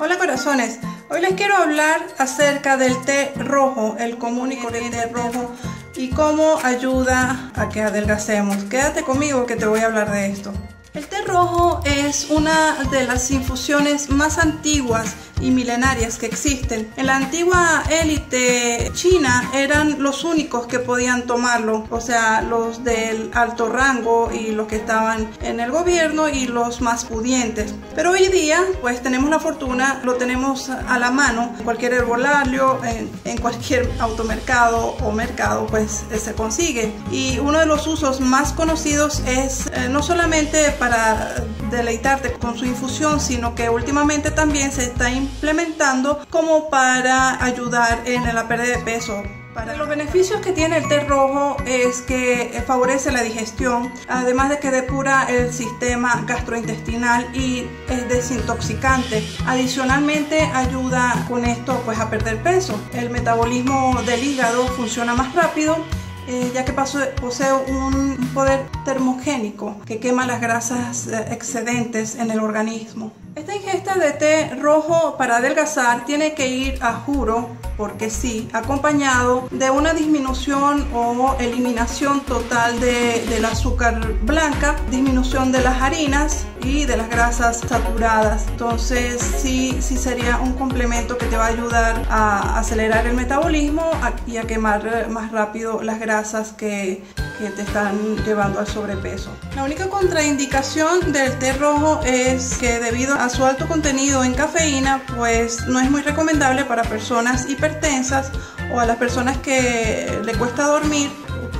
Hola corazones, hoy les quiero hablar acerca del té rojo, el común y corriente rojo y cómo ayuda a que adelgacemos. Quédate conmigo que te voy a hablar de esto. El té rojo es una de las infusiones más antiguas y milenarias que existen. En la antigua élite china eran los únicos que podían tomarlo, o sea, los del alto rango y los que estaban en el gobierno y los más pudientes. Pero hoy día, pues tenemos la fortuna, lo tenemos a la mano, cualquier herbolario, en, en cualquier automercado o mercado, pues eh, se consigue. Y uno de los usos más conocidos es eh, no solamente para deleitarte con su infusión, sino que últimamente también se está implementando como para ayudar en la pérdida de peso. Para los beneficios que tiene el té rojo es que favorece la digestión, además de que depura el sistema gastrointestinal y es desintoxicante. Adicionalmente ayuda con esto pues a perder peso. El metabolismo del hígado funciona más rápido eh, ya que posee un poder termogénico que quema las grasas eh, excedentes en el organismo. Esta ingesta de té rojo para adelgazar tiene que ir a juro, porque sí, acompañado de una disminución o eliminación total de, del azúcar blanca, disminución de las harinas y de las grasas saturadas. Entonces sí, sí sería un complemento que te va a ayudar a acelerar el metabolismo y a quemar más rápido las grasas que, que te están llevando al sobrepeso. La única contraindicación del té rojo es que debido a su alto contenido en cafeína, pues no es muy recomendable para personas hipertensas o a las personas que le cuesta dormir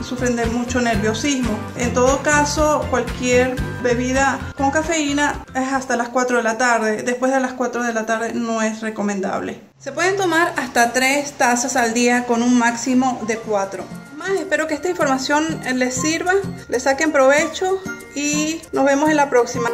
sufren de mucho nerviosismo. En todo caso, cualquier bebida con cafeína es hasta las 4 de la tarde. Después de las 4 de la tarde no es recomendable. Se pueden tomar hasta 3 tazas al día con un máximo de 4. Espero que esta información les sirva, les saquen provecho y nos vemos en la próxima.